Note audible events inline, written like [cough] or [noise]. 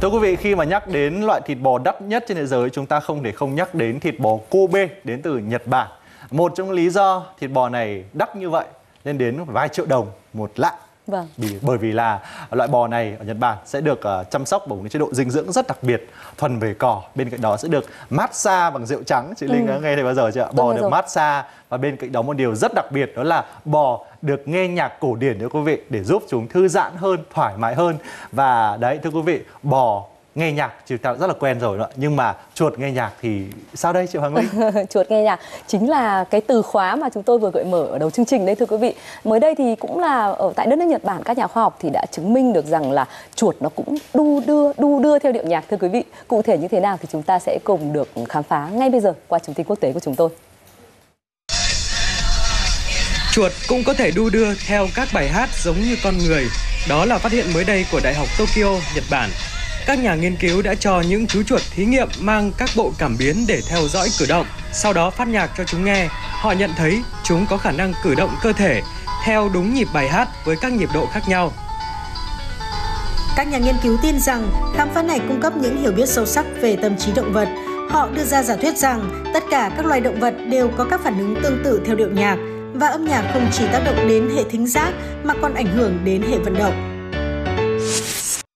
Thưa quý vị, khi mà nhắc đến loại thịt bò đắt nhất trên thế giới, chúng ta không thể không nhắc đến thịt bò Kobe đến từ Nhật Bản. Một trong lý do thịt bò này đắt như vậy lên đến vài triệu đồng một lạng. Vâng. Vì, bởi vì là loại bò này ở Nhật Bản sẽ được uh, chăm sóc bằng một chế độ dinh dưỡng rất đặc biệt, thuần về cỏ. Bên cạnh đó sẽ được massage bằng rượu trắng. Chị Linh ừ. đã nghe thấy bao giờ chưa? Bò được massage và bên cạnh đó một điều rất đặc biệt đó là bò được nghe nhạc cổ điển thưa quý vị để giúp chúng thư giãn hơn, thoải mái hơn. Và đấy thưa quý vị, bò nghe nhạc chúng ta rất là quen rồi đó nhưng mà chuột nghe nhạc thì sao đây chị Hoàng Linh? [laughs] chuột nghe nhạc chính là cái từ khóa mà chúng tôi vừa gợi mở ở đầu chương trình đấy thưa quý vị. Mới đây thì cũng là ở tại đất nước Nhật Bản các nhà khoa học thì đã chứng minh được rằng là chuột nó cũng đu đưa đu đưa theo điệu nhạc thưa quý vị. Cụ thể như thế nào thì chúng ta sẽ cùng được khám phá ngay bây giờ qua chương trình quốc tế của chúng tôi. Chuột cũng có thể đu đưa theo các bài hát giống như con người. Đó là phát hiện mới đây của Đại học Tokyo, Nhật Bản các nhà nghiên cứu đã cho những chú chuột thí nghiệm mang các bộ cảm biến để theo dõi cử động, sau đó phát nhạc cho chúng nghe. Họ nhận thấy chúng có khả năng cử động cơ thể theo đúng nhịp bài hát với các nhịp độ khác nhau. Các nhà nghiên cứu tin rằng khám phá này cung cấp những hiểu biết sâu sắc về tâm trí động vật. Họ đưa ra giả thuyết rằng tất cả các loài động vật đều có các phản ứng tương tự theo điệu nhạc và âm nhạc không chỉ tác động đến hệ thính giác mà còn ảnh hưởng đến hệ vận động.